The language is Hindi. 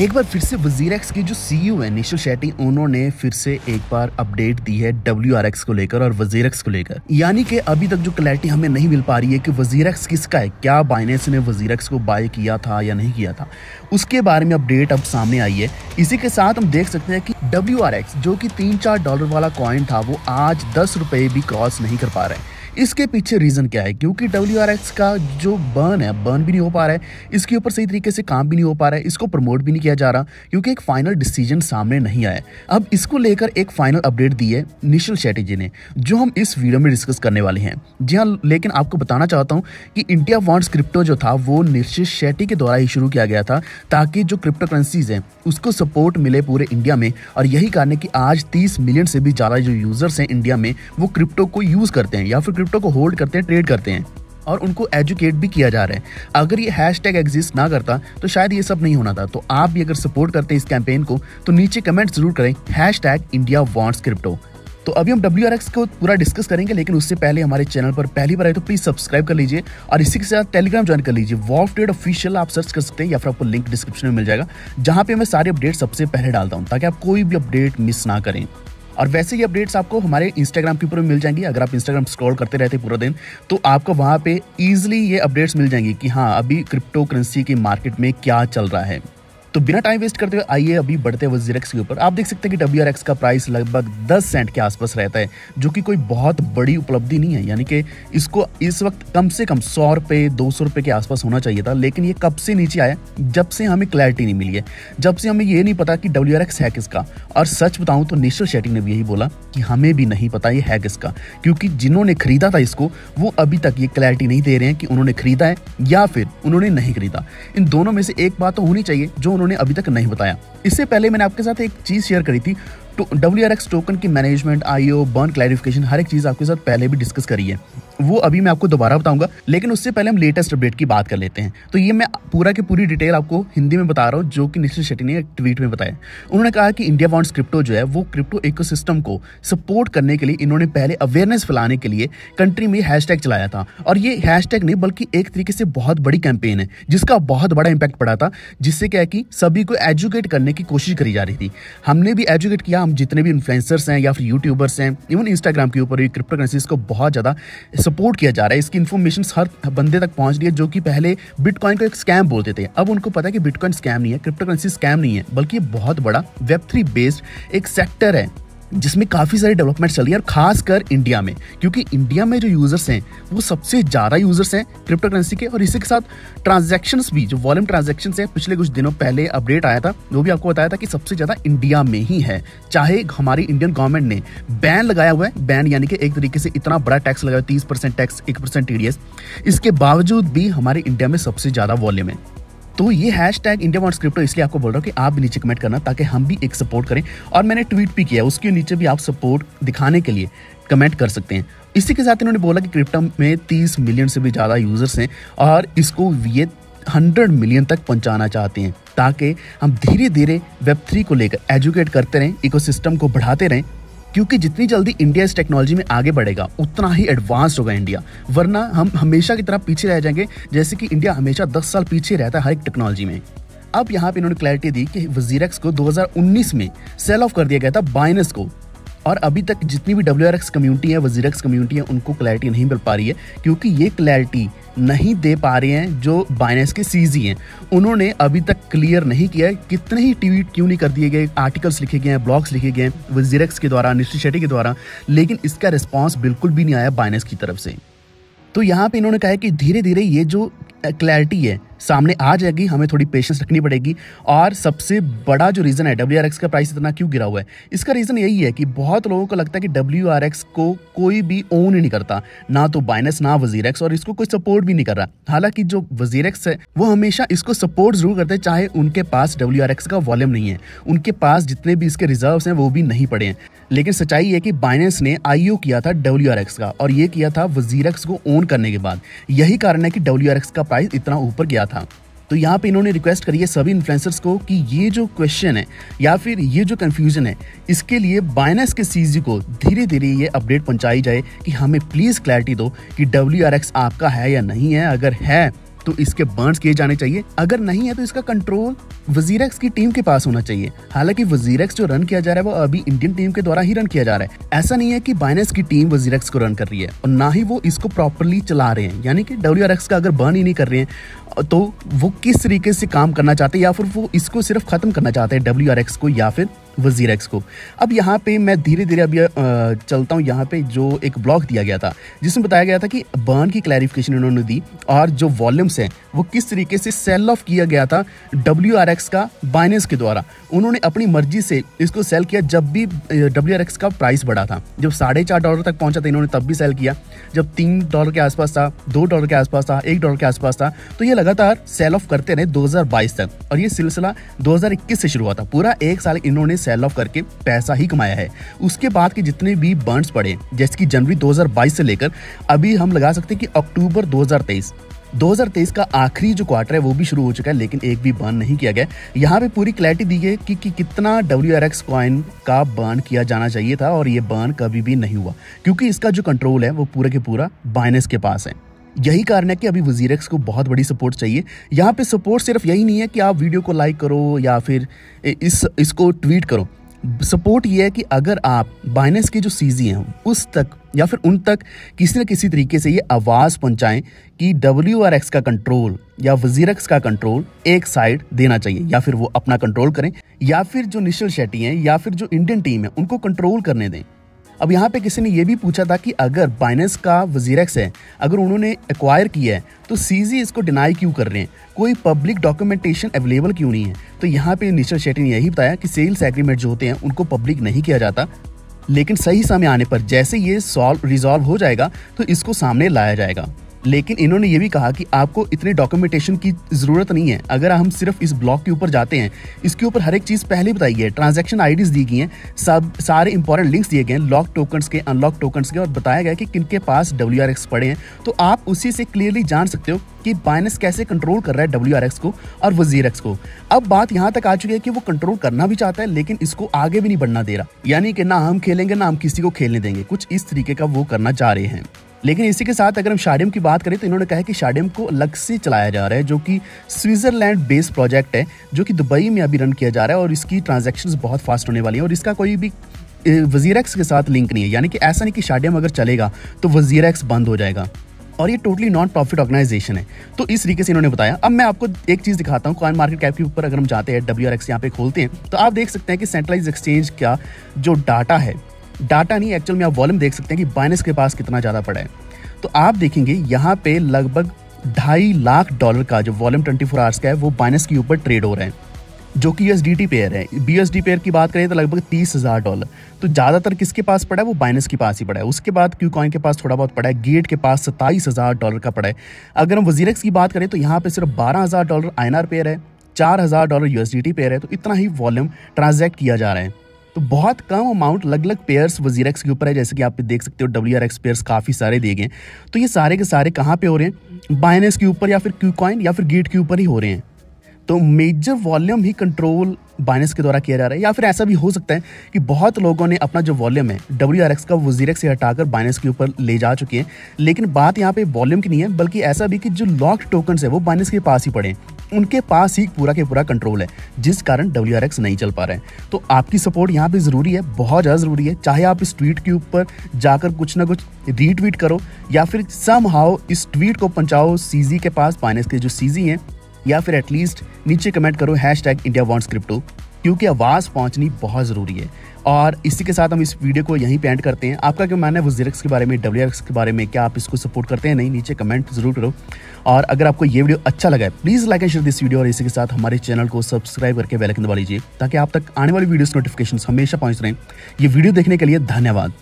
एक बार फिर से वज़ीर एक्स की जो सीईओ है निशल शेट्टी उन्होंने फिर से एक बार अपडेट दी है डब्ल्यू आर एक्स को लेकर और वज़ीर एक्स को लेकर। यानी कि अभी तक जो क्लैरिटी हमें नहीं मिल पा रही है कि वज़ीर एक्स किसका है, क्या बाइनेस ने वज़ीर एक्स को बाय किया था या नहीं किया था, उसके बारे में अपडेट अब सामने आई है। इसी के साथ हम देख सकते हैं कि डब्ल्यू आर एक्स जो कि तीन चार डॉलर वाला कॉइन था, वो आज दस रुपए भी क्रॉस नहीं कर पा रहे हैं। इसके पीछे रीज़न क्या है? क्योंकि WRX का जो बर्न है बर्न भी नहीं हो पा रहा है। इसके ऊपर सही तरीके से काम भी नहीं हो पा रहा है। इसको प्रमोट भी नहीं किया जा रहा, क्योंकि एक फाइनल डिसीज़न सामने नहीं आया अब इसको लेकर एक फाइनल अपडेट दी है निशल शेट्टी जी ने, जो हम इस वीडियो में डिस्कस करने वाले हैं। जी हाँ लेकिन आपको बताना चाहता हूँ कि इंडिया वॉन्ट्स क्रिप्टो जो था, वो निशिल शेट्टी के द्वारा ही शुरू किया गया था, ताकि जो क्रिप्टो करेंसीज हैं, उसको सपोर्ट मिले पूरे इंडिया में। और यही कारण है कि आज तीस मिलियन से भी ज़्यादा जो यूज़र्स हैं इंडिया में, वो क्रिप्टो को यूज़ करते हैं, या फिर क्रिप्टो को होल्ड करते हैं ट्रेड करते हैं और उनको एजुकेट भी किया जा रहा है। अगर ये हैश टैग एग्जिस्ट ना करता तो शायद ये सब नहीं होना था। तो आप भी अगर सपोर्ट करते हैं इस कैंपेन को तो नीचे कमेंट ज़रूर करें hash tag India wants crypto तो अभी हम डब्ल्यू को पूरा डिस्कस करेंगे, लेकिन उससे पहले हमारे चैनल पर पहली बार आए तो प्लीज़ सब्सक्राइब कर लीजिए और इसी के साथ टेलीग्राम ज्वाइन कर लीजिए। वॉफ ट्रेड ऑफिशियल आप सर्च कर सकते हैं, या फिर आपको लिंक डिस्क्रिप्शन में मिल जाएगा, जहाँ पे मैं सारे अपडेट सबसे पहले डालता हूँ, ताकि आप कोई भी अपडेट मिस ना करें। और वैसे ही अपडेट्स आपको हमारे इंस्टाग्राम के ऊपर मिल जाएँगी, अगर आप इंस्टाग्राम स्क्रॉल करते रहते पूरा दिन तो आपको वहाँ पे ईजिली ये अपडेट्स मिल जाएँगी कि हाँ अभी क्रिप्टो करेंसी के मार्केट में क्या चल रहा है। तो बिना टाइम वेस्ट करते हुए आइए अभी बढ़ते हैं वजीरक्स के ऊपर। आप देख सकते हैं कि डब्ल्यू का प्राइस लगभग 10 सेंट के आसपास रहता है, जो कि कोई बहुत बड़ी उपलब्धि नहीं है। यानी कि इसको इस वक्त कम से कम सौ रुपये दो सौ रुपये के आसपास होना चाहिए था, लेकिन ये कब से नीचे आया, जब से हमें क्लैरिटी नहीं मिली है। जब से हमें ये नहीं पता कि डब्ल्यू आर एक्स है किसका। और सच बताऊँ तो निश्चल शेट्टी ने भी यही बोला कि हमें भी नहीं पता ये है किसका, क्योंकि जिन्होंने खरीदा था इसको, वो अभी तक ये क्लैरिटी नहीं दे रहे हैं कि उन्होंने खरीदा है या फिर उन्होंने नहीं खरीदा। इन दोनों में से एक बात तो होनी चाहिए, जो उन्होंने अभी तक नहीं बताया। इससे पहले मैंने आपके साथ एक चीज़ शेयर करी थी। डब्ल्यू आर एक्स टोकन की मैनेजमेंट आईओ बर्न क्लैरिफिकेशन हर एक चीज़ आपके साथ पहले भी डिस्कस करी है। वो अभी मैं आपको दोबारा बताऊँगा, लेकिन उससे पहले हम लेटेस्ट अपडेट की बात कर लेते हैं। तो ये मैं पूरा की पूरी डिटेल आपको हिंदी में बता रहा हूँ, जो कि निश्चित शेट्टी ने एक ट्वीट में बताया। उन्होंने कहा कि इंडिया वॉन्ट्स क्रिप्टो जो है, वो क्रिप्टो इकोसिस्टम को सपोर्ट करने के लिए इन्होंने पहले अवेयरनेस फैलाने के लिए कंट्री में हैशटैग चलाया था। और ये हैशटैग नहीं, बल्कि एक तरीके से बहुत बड़ी कैंपेन है, जिसका बहुत बड़ा इंपैक्ट पड़ा था, जिससे क्या है कि सभी को एजुकेट करने की कोशिश करी जा रही थी। हमने भी एजुकेट किया, हम जितने भी इन्फ्लुएंसर्स हैं या फिर यूट्यूबर्स हैं इवन इंस्टाग्राम के ऊपर भी क्रिप्टो करेंसीज को बहुत ज़्यादा सपोर्ट किया जा रहा है। इसकी इन्फॉर्मेशन हर बंदे तक पहुँच रही है, जो कि पहले बिटकॉइन को एक स्कैम बोलते थे। अब उनको पता है कि बिटकॉइन स्कैम नहीं है क्रिप्टो करेंसी स्कैम नहीं है, बल्कि बहुत बड़ा वेब थ्री बेस्ड एक सेक्टर है। जिसमें काफ़ी सारी डेवलपमेंट चल रही है, और खासकर इंडिया में। क्योंकि इंडिया में जो यूज़र्स हैं, वो सबसे ज़्यादा यूज़र्स हैं क्रिप्टो करेंसी के, और इसी के साथ ट्रांजेक्शन्स भी, जो वॉल्यूम ट्रांजेक्शन है, पिछले कुछ दिनों पहले अपडेट आया था, वो भी आपको बताया था कि सबसे ज़्यादा इंडिया में ही है। चाहे हमारी इंडियन गवर्नमेंट ने बैन लगाया हुआ है बैन यानी कि एक तरीके से इतना बड़ा टैक्स लगाया, तीस परसेंट टैक्स एक परसेंट टीडीएस इसके बावजूद भी हमारे इंडिया में सबसे ज़्यादा वॉल्यूम है। तो ये hash tag India wants crypto इसलिए आपको बोल रहा हूँ कि आप भी नीचे कमेंट करना ताकि हम भी एक सपोर्ट करें। और मैंने ट्वीट भी किया, उसके नीचे भी आप सपोर्ट दिखाने के लिए कमेंट कर सकते हैं। इसी के साथ इन्होंने बोला कि क्रिप्टो में तीस मिलियन से भी ज़्यादा यूज़र्स हैं और इसको ये हंड्रेड मिलियन तक पहुंचाना चाहते हैं ताकि हम धीरे धीरे वेब थ्री को लेकर एजुकेट करते रहें इकोसिस्टम को बढ़ाते रहें क्योंकि जितनी जल्दी इंडिया इस टेक्नोलॉजी में आगे बढ़ेगा, उतना ही एडवांस होगा इंडिया वरना हम हमेशा की तरह पीछे रह जाएँगे, जैसे कि इंडिया हमेशा 10 साल पीछे रहता है हर एक टेक्नोलॉजी में। अब यहाँ पे इन्होंने क्लैरिटी दी कि वजीरक्स को 2019 में सेल ऑफ़ कर दिया गया था बाइनस को। और अभी तक जितनी भी डब्ल्यू कम्युनिटी है वजीरक्स कम्युनिटी है, उनको क्लैरिटी नहीं मिल पा रही है, क्योंकि ये क्लैरिटी नहीं दे पा रहे हैं जो बाइनेंस के सीजी हैं उन्होंने अभी तक क्लियर नहीं किया है कितने ही ट्वीट क्यों नहीं कर दिए गए आर्टिकल्स लिखे गए हैं ब्लॉग्स लिखे गए हैं वजीरक्स के द्वारा निश्चित शेट्टी के द्वारा, लेकिन इसका रिस्पॉन्स बिल्कुल भी नहीं आया बाइनेंस की तरफ़ से। तो यहाँ पे इन्होंने कहा है कि धीरे धीरे ये जो क्लैरिटी है। सामने आ जाएगी हमें थोड़ी पेशेंस रखनी पड़ेगी। और सबसे बड़ा जो रीज़न है डब्ल्यू का प्राइस इतना क्यों गिरा हुआ है? इसका रीज़न यही है कि बहुत लोगों को लगता है कि डब्ल्यू को कोई भी ओन ही नहीं करता। ना तो बाइनस ना वज़ीर और इसको कोई सपोर्ट भी नहीं कर रहा। हालाँकि जो वज़ीर है, वो हमेशा इसको सपोर्ट ज़रूर करते हैं, चाहे उनके पास डब्ल्यूआरएक्स का वॉल्यूम नहीं है। उनके पास जितने भी इसके रिज़र्व हैं, वो भी नहीं पड़े हैं। लेकिन सच्चाई है कि बाइनेंस ने आईओ किया था डब्ल्यूआरएक्स का, और ये किया था वज़ीर को ओन करने के बाद। यही कारण है कि डब्ल्यूआरएक्स का प्राइस इतना ऊपर गया था। तो यहाँ पे इन्होंने रिक्वेस्ट करी है सभी इन्फ्लुएंसर्स को कि ये जो क्वेश्चन है या फिर ये जो कंफ्यूजन है, इसके लिए बाइनेस के सीजी को धीरे धीरे ये अपडेट पहुंचाई जाए कि हमें प्लीज़ क्लैरिटी दो कि डब्ल्यू आपका है या नहीं है। अगर है तो इसके बर्न्स किए जाने चाहिए। अगर नहीं है तो इसका कंट्रोल वजीरक्स की टीम के पास होना चाहिए। हालाँकि वजीरक्स जो रन किया जा रहा है, वो अभी इंडियन टीम के द्वारा ही रन किया जा रहा है। ऐसा नहीं है कि बाइनेस की टीम वजीरक्स को रन कर रही है। और ना ही वो इसको प्रॉपरली चला रहे हैं। यानी कि डब्ल्यूआरएक्स का अगर बर्न ही नहीं कर रहे हैं तो वो किस तरीके से काम करना चाहते हैं या फिर वो इसको सिर्फ़ खत्म करना चाहते हैं डब्ल्यूआरएक्स को या फिर वज़ीर एक्स को। अब यहाँ पे मैं धीरे धीरे अभी चलता हूँ। यहाँ पे जो एक ब्लॉग दिया गया था, जिसमें बताया गया था कि बर्न की क्लैरिफिकेशन उन्होंने दी और जो वॉल्यूम्स हैं, वो किस तरीके से सेल ऑफ़ किया गया था डब्ल्यू का बाइनेंस के द्वारा। उन्होंने अपनी मर्ज़ी से इसको सेल किया जब भी डब्ल्यू का प्राइस बढ़ा था। जब साढ़े चार डॉलर तक पहुँचा था, इन्होंने तब भी सेल किया। जब तीन डॉलर के आसपास था, दो डॉलर के आसपास था, एक डॉलर के आसपास था तो ये लगातार सेल ऑफ़ करते रहे 2022 तक। और ये सिलसिला 2021 से शुरू हुआ था। पूरा एक साल इन्होंने ऑफ़ करके पैसा ही कमाया है। उसके बाद के जितने भी बर्न्स पड़े जैसे कि जनवरी 2022 से लेकर अभी हम लगा सकते हैं कि अक्टूबर 2023 2023 का आखिरी जो क्वार्टर है वो भी शुरू हो चुका है लेकिन एक भी बर्न नहीं किया गया यहाँ पे पूरी क्लैरिटी दी गई कि, कि कितना डब्ल्यू आर एक्स कॉइन का बर्न किया जाना चाहिए था और ये बर्न कभी भी नहीं हुआ क्योंकि इसका जो कंट्रोल है वो पूरा के पूरा बाइनस के पास है। यही कारण है कि अभी वजीरक्स को बहुत बड़ी सपोर्ट चाहिए। यहाँ पे सपोर्ट सिर्फ़ यही नहीं है कि आप वीडियो को लाइक करो या फिर इस, इसको ट्वीट करो। सपोर्ट ये है कि अगर आप बाइनेंस के जो सीजी हैं, उस तक या फिर उन तक किसी न किसी तरीके से ये आवाज़ पहुंचाएँ कि डब्ल्यू आर एक्स का कंट्रोल या वजीरक्स का कंट्रोल एक साइड देना चाहिए या फिर वो अपना कंट्रोल करें। या फिर जो निशल शेट्टी हैं या फिर जो इंडियन टीम है, उनको कंट्रोल करने दें। अब यहाँ पे किसी ने ये भी पूछा था कि अगर बाइनेंस का वजीरक्स है, अगर उन्होंने एक्वायर किया है तो सीजी इसको डिनाई क्यों कर रहे हैं? कोई पब्लिक डॉक्यूमेंटेशन अवेलेबल क्यों नहीं है? तो यहाँ पे निश्चल शेट्टी ने यही बताया कि सेल्स एग्रीमेंट जो होते हैं, उनको पब्लिक नहीं किया जाता। लेकिन सही समय आने पर जैसे ये सॉल्व रिजॉल्व हो जाएगा तो इसको सामने लाया जाएगा। लेकिन इन्होंने ये भी कहा कि आपको इतनी डॉक्यूमेंटेशन की ज़रूरत नहीं है। अगर हम सिर्फ़ इस ब्लॉक के ऊपर जाते हैं, इसके ऊपर हर एक चीज़ पहले बताई गई है। ट्रांजैक्शन आईडीज दी गई हैं, सब, सारे इंपॉर्टेंट लिंक्स दिए गए हैं लॉक टोकन्स के अनलॉक टोकन्स के, और बताया गया कि किनके पास डब्ल्यूआरएक्स पड़े हैं। तो आप उसी से क्लियरली जान सकते हो कि बाइनस कैसे कंट्रोल कर रहा है डब्ल्यूआरएक्स को और वज़ीर को। अब बात यहाँ तक आ चुकी है कि वो कंट्रोल करना भी चाहता है, लेकिन इसको आगे भी नहीं बढ़ना दे रहा। यानी कि ना हम खेलेंगे, ना हम किसी को खेलने देंगे। कुछ इस तरीके का वो करना चाह रहे हैं। लेकिन इसी के साथ अगर हम शाडियम की बात करें तो इन्होंने कहा कि शाडियम को अलग से चलाया जा रहा है, जो कि स्विट्जरलैंड बेस्ड प्रोजेक्ट है, जो कि दुबई में अभी रन किया जा रहा है और इसकी ट्रांजेक्शन बहुत फास्ट होने वाली है और इसका कोई भी वजीरक्स के साथ लिंक नहीं है। यानी कि ऐसा नहीं कि शाडियम अगर चलेगा तो वजीरक्स बंद हो जाएगा। और ये टोटली नॉन प्रॉफिट ऑर्गेनाइजेशन है। तो इस तरीके से इन्होंने बताया। अब मैं आपको एक चीज़ दिखाता हूँ कॉइन मार्केट कैप के ऊपर अगर हम जाते हैं डब्ल्यू आर एक्स यहाँ पे खोलते हैं तो आप देख सकते हैं कि सेंट्रलाइज एक्सचेंज का जो डाटा है डाटा नहीं एक्चुअल में आप वॉल्यूम देख सकते हैं कि बाइनस के पास कितना ज़्यादा पड़ा है। तो आप देखेंगे, यहाँ पे लगभग ढाई लाख डॉलर का जो वॉल्यूम ट्वेंटी फोर आवर्स का है, वो बाइनस के ऊपर ट्रेड हो रहे हैं, जो कि यूएसडीटी पेयर है। बी एस डी पेयर की बात करें तो लगभग तीस हज़ार डॉलर तो ज़्यादातर किसके पास पड़ा है? वो बाइनस के पास ही पड़ा है। उसके बाद क्यू कॉइन के पास थोड़ा बहुत पड़ा है गेट के पास सत्ताईस हज़ार डॉलर का पड़ा है। अगर हम वजीरक्स की बात करें तो यहाँ पे सिर्फ़ बारह हज़ार डॉलर आई पेयर है, चार हज़ार डॉलर यूएसडीटी पेयर है तो इतना ही वॉल्यूम ट्रांजैक्ट किया जा रहा है। तो बहुत कम अमाउंट अलग अलग पेयर्स वजीरक्स के ऊपर है, जैसे कि आप देख सकते हो डब्ल्यू आर एक्स पेयर्स काफ़ी सारे दिए गए तो ये सारे के सारे कहाँ पे हो रहे हैं? बाइनेस के ऊपर या फिर क्यू कॉइन या फिर गेट के ऊपर ही हो रहे हैं। तो मेजर वॉल्यूम ही कंट्रोल बाइनेस के द्वारा किया जा रहा है, या फिर ऐसा भी हो सकता है कि बहुत लोगों ने अपना जो वॉल्यूम है डब्ल्यू आर एक्स का वजीरक्स से हटाकर बाइनेस के ऊपर ले जा चुके हैं। लेकिन बात यहाँ पे वॉल्यूम की नहीं है, बल्कि ऐसा भी कि जो लॉक्ड टोकन है, वो बाइनेस के पास ही पड़े उनके पास ही पूरा के पूरा कंट्रोल है, जिस कारण डब्ल्यूआरएक्स नहीं चल पा रहे हैं। तो आपकी सपोर्ट यहाँ पे ज़रूरी है, बहुत ज़्यादा ज़रूरी है। चाहे आप इस ट्वीट के ऊपर जाकर कुछ ना कुछ रीट्वीट करो, या फिर सम हाउ इस ट्वीट को पहुंचाओ सीजी के पास फाइनेंस के जो सीजी हैं, या फिर एटलीस्ट नीचे कमेंट करो hash tag India wants crypto क्योंकि आवाज़ पहुंचनी बहुत ज़रूरी है। और इसी के साथ हम इस वीडियो को यहीं पे एंड करते हैं। आपका क्या मानना है वो जीरक्स के बारे में डब्ल्यू के बारे में? क्या आप इसको सपोर्ट करते हैं? नहीं, नीचे कमेंट ज़रूर करो। और अगर आपको ये वीडियो अच्छा लगा है please like and share this video और इसी के साथ हमारे चैनल को सब्सक्राइब करके वेलकन दबा लीजिए, ताकि आप तक आने वाली वीडियोस नोटिफिकेशन हमेशा पहुँच रहे हैं। ये वीडियो देखने के लिए धन्यवाद।